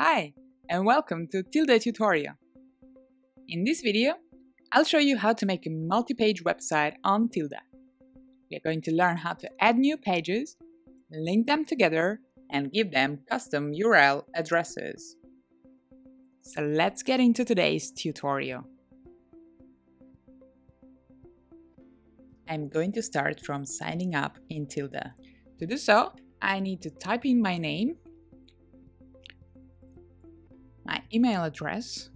Hi, and welcome to Tilda tutorial. In this video, I'll show you how to make a multi-page website on Tilda. We are going to learn how to add new pages, link them together, and give them custom URL addresses. So let's get into today's tutorial. I'm going to start from signing up in Tilda. To do so, I need to type in my name my email address,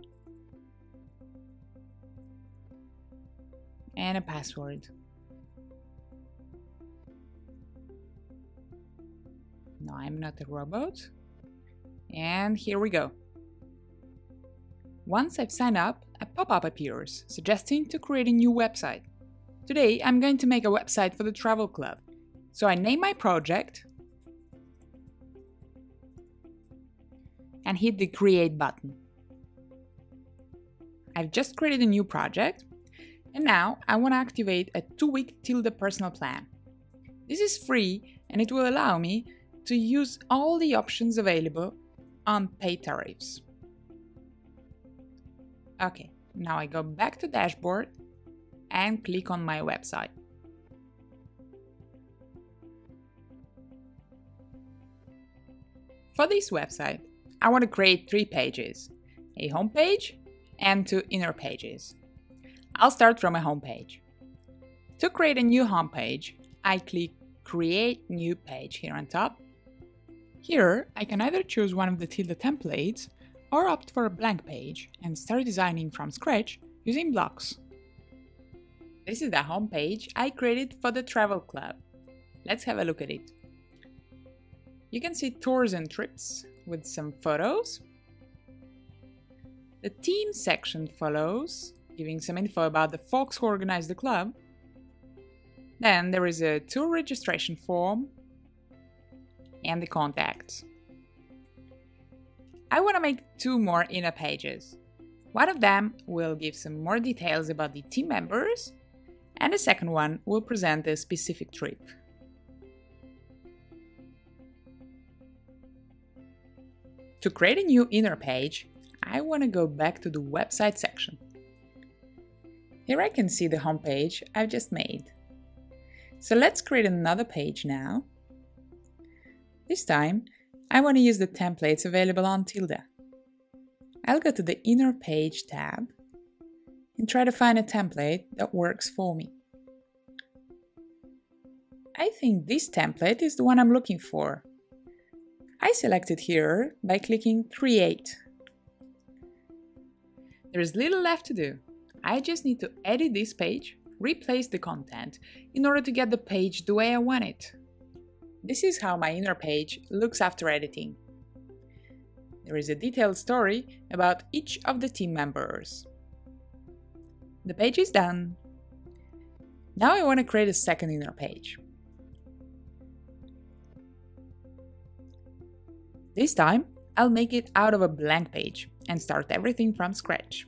and a password. No, I'm not a robot. And here we go. Once I've signed up, a pop-up appears, suggesting to create a new website. Today, I'm going to make a website for the travel club. So I name my project and hit the Create button. I've just created a new project, and now I want to activate a two-week Tilda personal plan. This is free and it will allow me to use all the options available on pay tariffs. Okay, now I go back to dashboard and click on my website. For this website, I want to create three pages, a home page and two inner pages. I'll start from a home page. To create a new home page, I click Create New Page here on top. Here, I can either choose one of the Tilda templates or opt for a blank page and start designing from scratch using blocks. This is the home page I created for the travel club. Let's have a look at it. You can see tours and trips, with some photos. The team section follows, giving some info about the folks who organize the club. Then there is a tour registration form and the contacts. I want to make two more inner pages. One of them will give some more details about the team members, and the second one will present a specific trip. To create a new inner page, I want to go back to the website section. Here I can see the home page I've just made. So let's create another page now. This time, I want to use the templates available on Tilda. I'll go to the Inner Page tab and try to find a template that works for me. I think this template is the one I'm looking for. I select it here by clicking Create. There is little left to do. I just need to edit this page, replace the content, in order to get the page the way I want it. This is how my inner page looks after editing. There is a detailed story about each of the team members. The page is done. Now I want to create a second inner page. This time, I'll make it out of a blank page and start everything from scratch.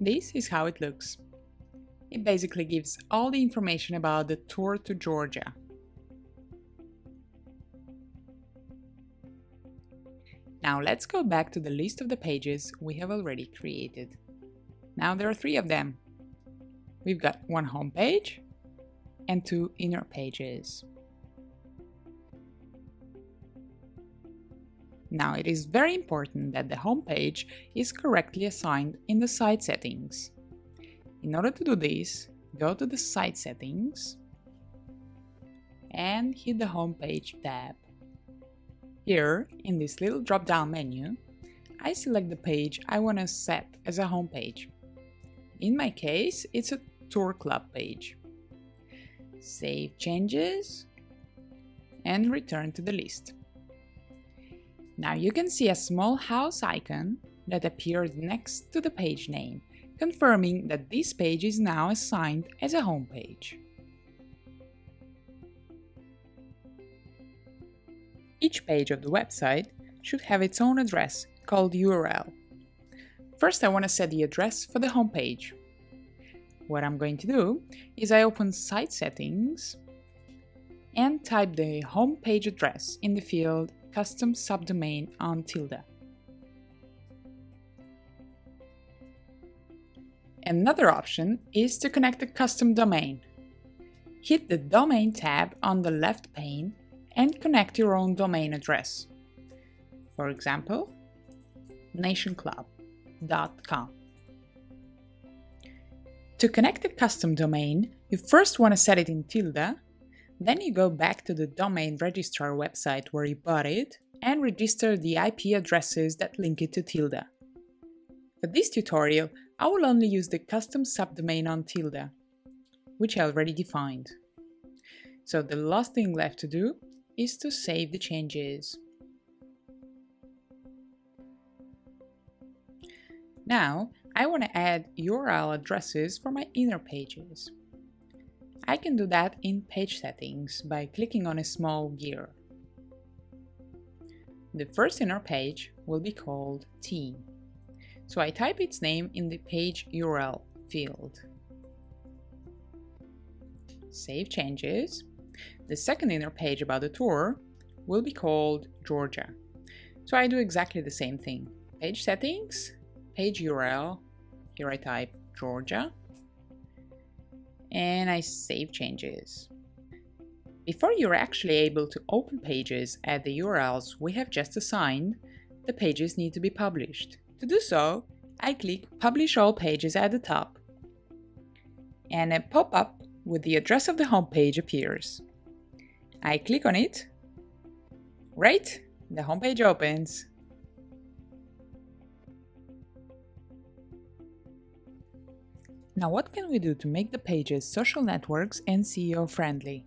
This is how it looks. It basically gives all the information about the tour to Georgia. Now let's go back to the list of the pages we have already created. Now there are three of them. We've got one home page and two inner pages. Now it is very important that the home page is correctly assigned in the site settings. In order to do this, go to the site settings and hit the home page tab. Here, in this little drop-down menu, I select the page I want to set as a home page. In my case, it's a tour club page. Save changes and return to the list. Now you can see a small house icon that appears next to the page name, confirming that this page is now assigned as a home page. Each page of the website should have its own address called URL. First I want to set the address for the home page. What I'm going to do is I open Site Settings and type the home page address in the field custom subdomain on Tilda. Another option is to connect a custom domain. Hit the Domain tab on the left pane and connect your own domain address. For example, nationclub.com. To connect a custom domain, you first want to set it in Tilda, then you go back to the domain registrar website where you bought it and register the IP addresses that link it to Tilda. For this tutorial, I will only use the custom subdomain on Tilda, which I already defined. So the last thing left to do is to save the changes. Now, I want to add URL addresses for my inner pages. I can do that in page settings by clicking on a small gear. The first inner page will be called team. So I type its name in the page URL field. Save changes. The second inner page about the tour will be called Georgia. So I do exactly the same thing. Page settings, page URL, here I type Georgia, and I save changes. Before you're actually able to open pages at the URLs we have just assigned, the pages need to be published. To do so, I click Publish All Pages at the top, and a pop-up with the address of the home page appears. I click on it. Right, the home page opens. Now what can we do to make the pages social networks and SEO friendly?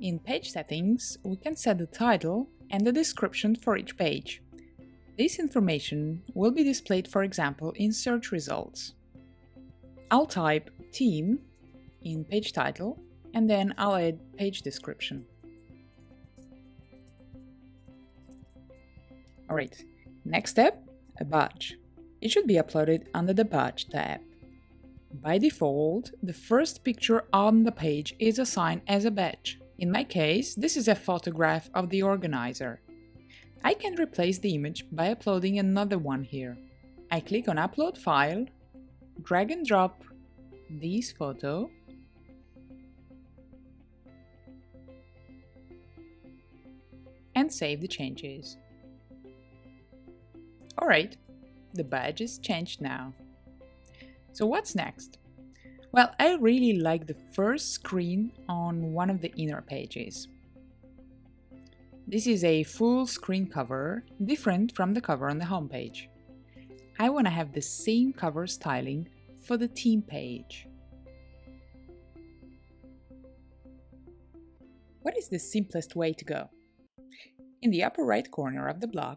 In page settings, we can set the title and the description for each page. This information will be displayed, for example, in search results. I'll type team in page title and then I'll add page description. Alright, next step, a badge. It should be uploaded under the badge tab. By default, the first picture on the page is assigned as a badge. In my case, this is a photograph of the organizer. I can replace the image by uploading another one here. I click on Upload File, drag and drop this photo, and save the changes. Alright, the badge is changed now. So what's next? Well, I really like the first screen on one of the inner pages. This is a full screen cover, different from the cover on the homepage. I want to have the same cover styling for the team page. What is the simplest way to go? In the upper right corner of the block,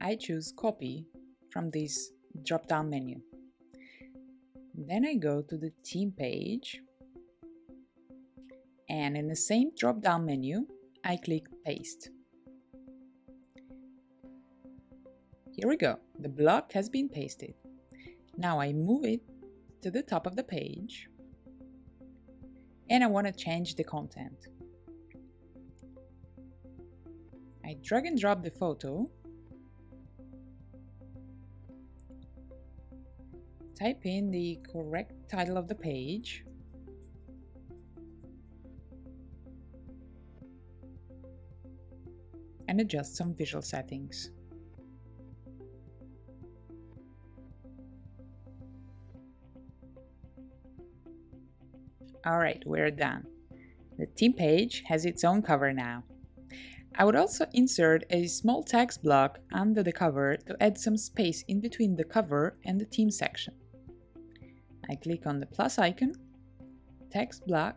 I choose Copy from this drop-down menu. Then I go to the team page and in the same drop-down menu, I click Paste. Here we go, the block has been pasted. Now I move it to the top of the page and I want to change the content. I drag and drop the photo, type in the correct title of the page, and adjust some visual settings. Alright, we're done. The team page has its own cover now. I would also insert a small text block under the cover to add some space in between the cover and the team section. I click on the plus icon, text block,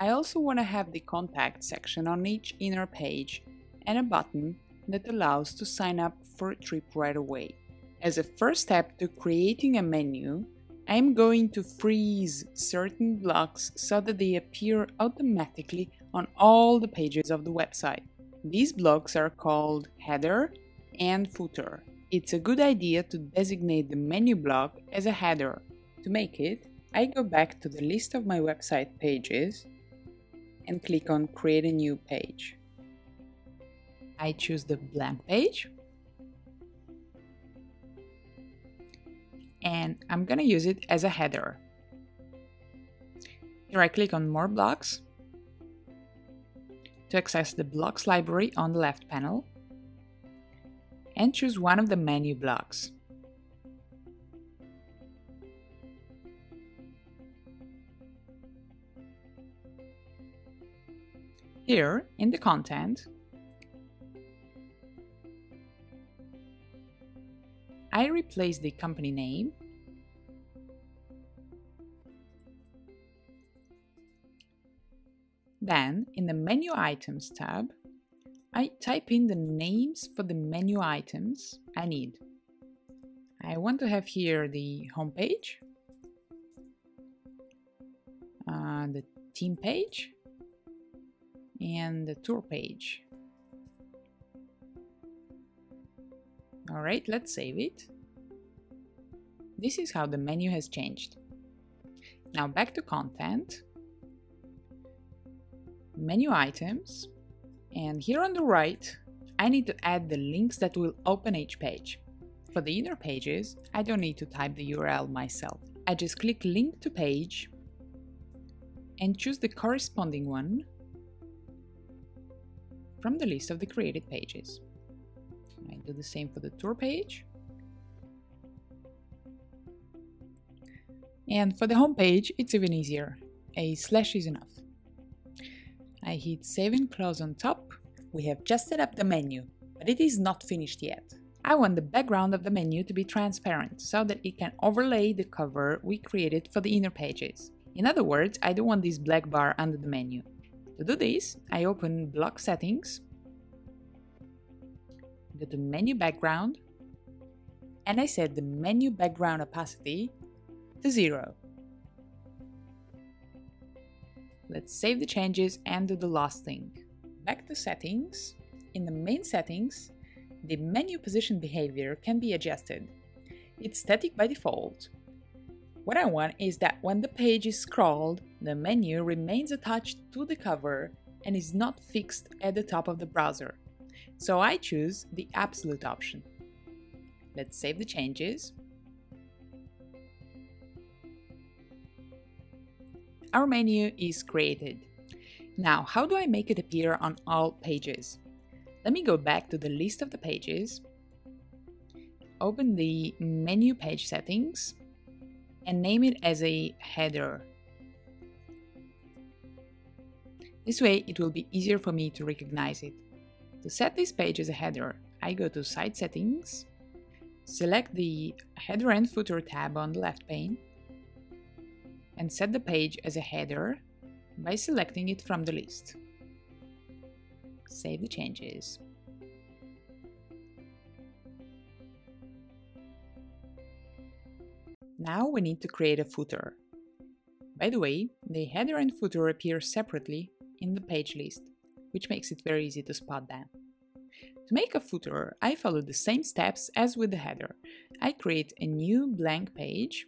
I also want to have the contact section on each inner page and a button that allows to sign up for a trip right away. As a first step to creating a menu, I'm going to freeze certain blocks so that they appear automatically on all the pages of the website. These blocks are called header and footer. It's a good idea to designate the menu block as a header. To make it, I go back to the list of my website pages and click on Create a new page. I choose the blank page and I'm gonna use it as a header. Here I click on More Blocks to access the Blocks library on the left panel and choose one of the menu blocks. Here, in the content, I replace the company name Then, in the Menu Items tab, I type in the names for the menu items I need. I want to have here the home page, uh, the team page, and the tour page. Alright, let's save it. This is how the menu has changed. Now back to content, menu items, and here on the right, I need to add the links that will open each page. For the inner pages, I don't need to type the URL myself. I just click link to page and choose the corresponding one from the list of the created pages. I do the same for the tour page. And for the home page, it's even easier. A slash is enough. I hit save and close on top. We have just set up the menu, but it is not finished yet. I want the background of the menu to be transparent so that it can overlay the cover we created for the inner pages. In other words, I don't want this black bar under the menu. To do this, I open block settings, to menu background, and I set the menu background opacity to zero. Let's save the changes and do the last thing. Back to settings. In the main settings, the menu position behavior can be adjusted. It's static by default, what I want is that when the page is scrolled, the menu remains attached to the cover and is not fixed at the top of the browser. So I choose the absolute option. Let's save the changes. Our menu is created. Now, how do I make it appear on all pages? Let me go back to the list of the pages, open the menu page settings, and name it as a header. This way it will be easier for me to recognize it. To set this page as a header, I go to Site Settings, select the Header and Footer tab on the left pane, and set the page as a header by selecting it from the list. Save the changes. Now we need to create a footer. By the way, the header and footer appear separately in the page list, which makes it very easy to spot them. To make a footer, I follow the same steps as with the header. I create a new blank page.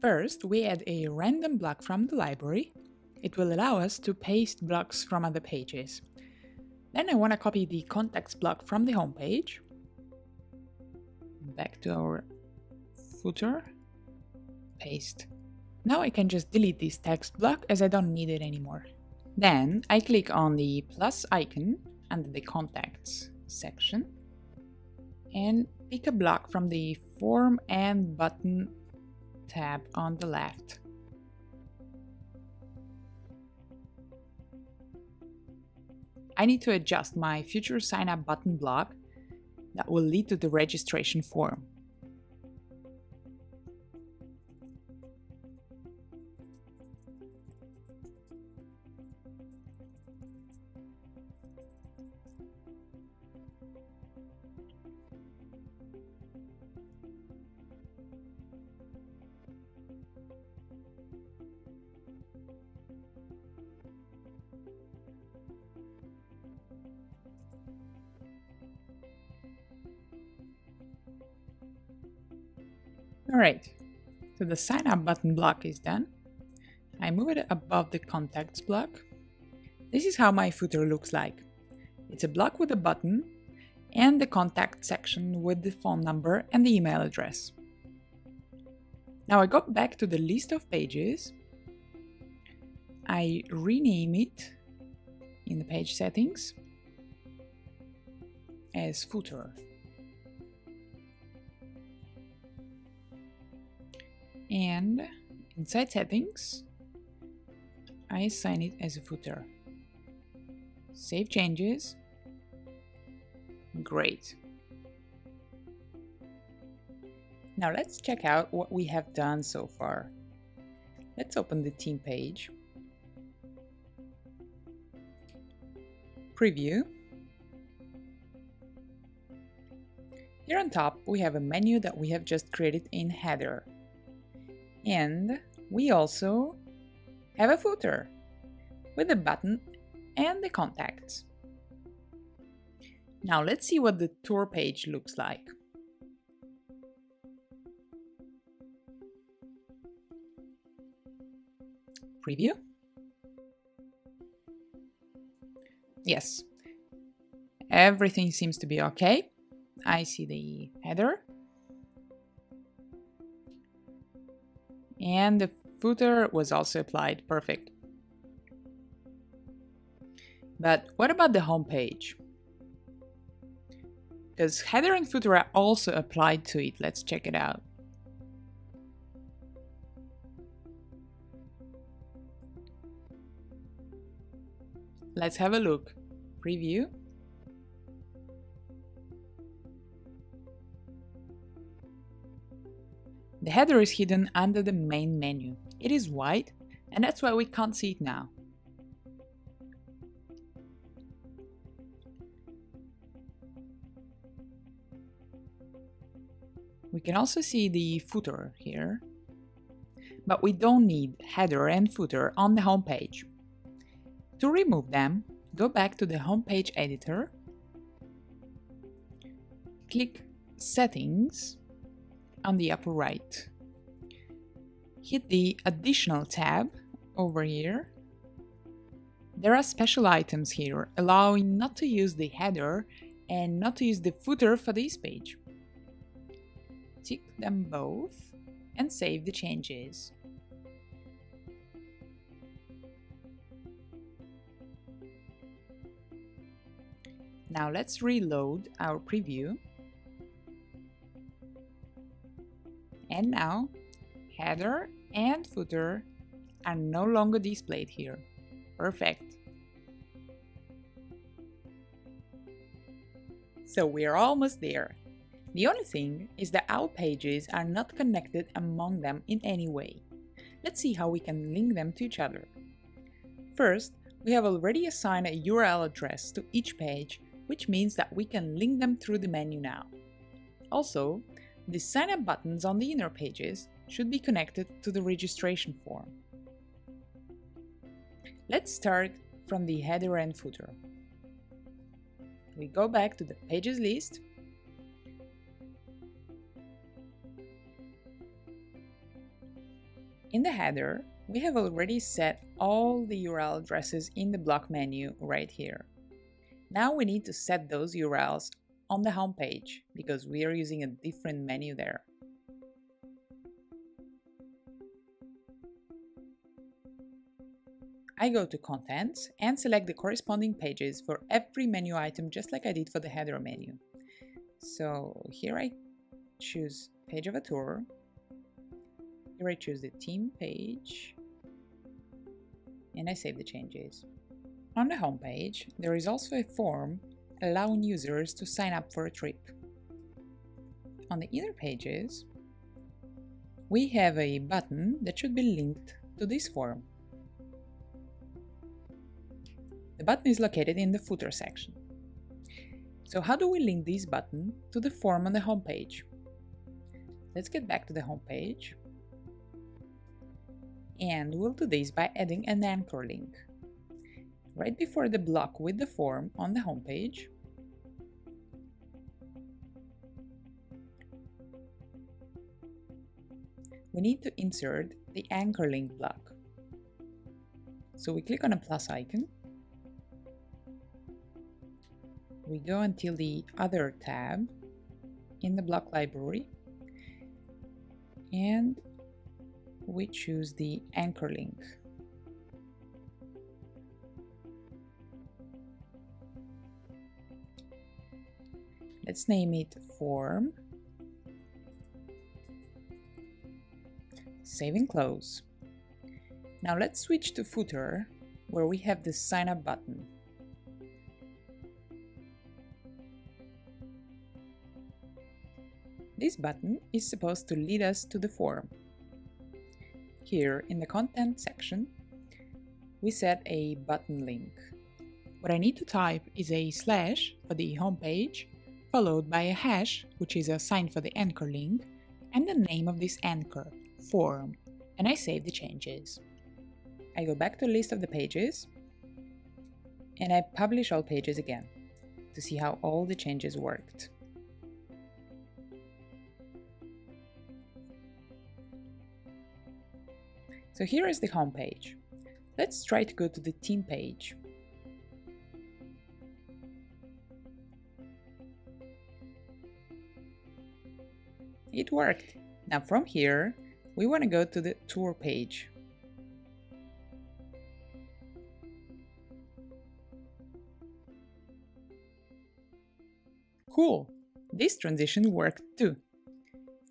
First, we add a random block from the library. It will allow us to paste blocks from other pages. Then I want to copy the context block from the home page back to our footer, paste. Now I can just delete this text block as I don't need it anymore. Then I click on the plus icon under the contacts section and pick a block from the form and button tab on the left. I need to adjust my future sign up button block that will lead to the registration form. Alright, so the sign up button block is done. I move it above the contacts block. This is how my footer looks like. It's a block with a button and the contact section with the phone number and the email address. Now I go back to the list of pages. I rename it in the page settings as footer. And inside settings, I assign it as a footer. Save changes. Great. Now let's check out what we have done so far. Let's open the team page. Preview. Here on top, we have a menu that we have just created in header. And we also have a footer with a button and the contacts. Now let's see what the tour page looks like. Preview. Yes, everything seems to be okay. I see the header. And the footer was also applied, perfect. But what about the home page? Because header and footer are also applied to it. Let's check it out. Let's have a look. Preview. The header is hidden under the main menu. It is white, and that's why we can't see it now. We can also see the footer here, but we don't need header and footer on the home page. To remove them, go back to the homepage editor, click Settings on the upper right. Hit the Additional tab over here. There are special items here, allowing not to use the header and not to use the footer for this page. Tick them both and save the changes. Now let's reload our preview. And now, header and footer are no longer displayed here. Perfect. So we're almost there. The only thing is that our pages are not connected among them in any way. Let's see how we can link them to each other. First, we have already assigned a URL address to each page which means that we can link them through the menu now. Also, the sign up buttons on the inner pages should be connected to the registration form. Let's start from the header and footer. We go back to the pages list In the header, we have already set all the URL addresses in the block menu right here. Now we need to set those URLs on the home page because we are using a different menu there. I go to Contents and select the corresponding pages for every menu item just like I did for the header menu. So here I choose Page of a Tour. Here I choose the Team page and I save the changes. On the homepage, there is also a form allowing users to sign up for a trip. On the inner pages, we have a button that should be linked to this form. The button is located in the footer section. So how do we link this button to the form on the homepage? Let's get back to the homepage. And we'll do this by adding an anchor link right before the block with the form on the homepage. we need to insert the anchor link block. So we click on a plus icon. We go until the Other tab in the block library and we choose the anchor link. Let's name it form. Save and close. Now let's switch to footer where we have the sign up button. This button is supposed to lead us to the form. Here in the content section, we set a button link. What I need to type is a slash for the homepage, followed by a hash, which is a sign for the anchor link, and the name of this anchor, form, and I save the changes. I go back to the list of the pages, and I publish all pages again to see how all the changes worked. So here is the home page. Let's try to go to the team page. It worked. Now from here, we want to go to the tour page. Cool! This transition worked too.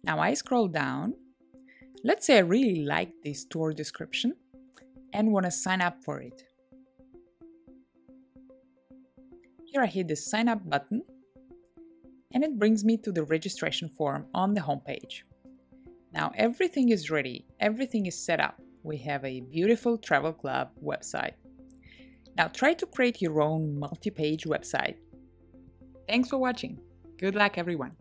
Now I scroll down Let's say I really like this tour description and want to sign up for it. Here I hit the sign up button and it brings me to the registration form on the homepage. Now everything is ready, everything is set up. We have a beautiful travel club website. Now try to create your own multi-page website. Thanks for watching. Good luck everyone.